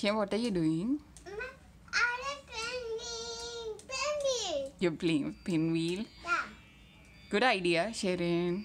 Sharon, what are you doing? Pinwheel. You're playing with pinwheel. Yeah. Good idea, Sharon.